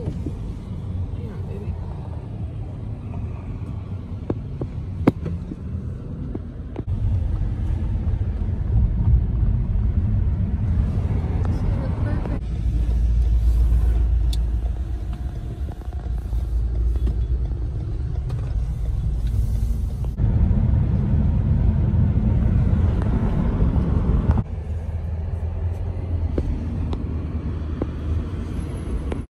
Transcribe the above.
too.